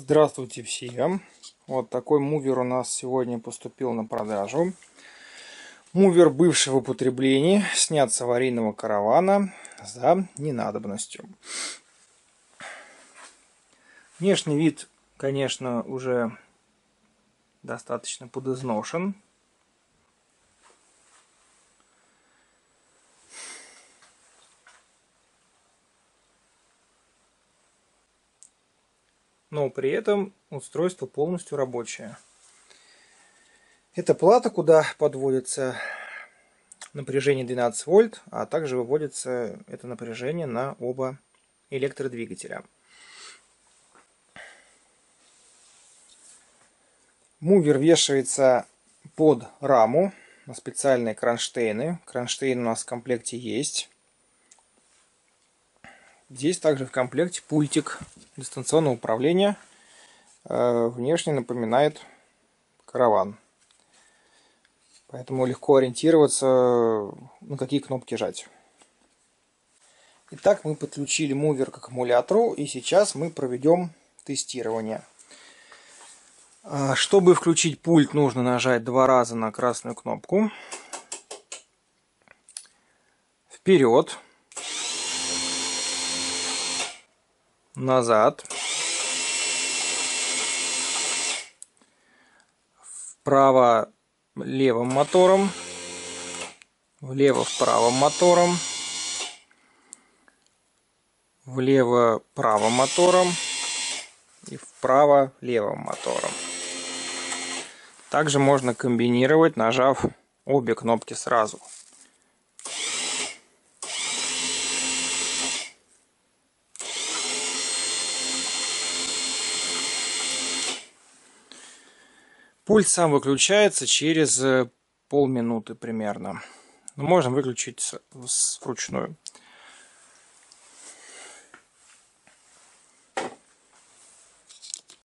Здравствуйте всем! Вот такой мувер у нас сегодня поступил на продажу. Мувер бывшего употребления, снят с аварийного каравана за ненадобностью. Внешний вид, конечно, уже достаточно подизношен. Но при этом устройство полностью рабочее. Это плата, куда подводится напряжение 12 вольт, а также выводится это напряжение на оба электродвигателя. Мувер вешается под раму на специальные кронштейны. Кронштейн у нас в комплекте есть. Здесь также в комплекте пультик дистанционного управления. Э, внешне напоминает караван. Поэтому легко ориентироваться, на какие кнопки жать. Итак, мы подключили мувер к аккумулятору, и сейчас мы проведем тестирование. Э, чтобы включить пульт, нужно нажать два раза на красную кнопку. Вперед. Назад, вправо левым мотором, влево вправо мотором, влево правым мотором и вправо левым мотором. Также можно комбинировать, нажав обе кнопки сразу. Пульт сам выключается через э, полминуты примерно. Но можно выключить вручную.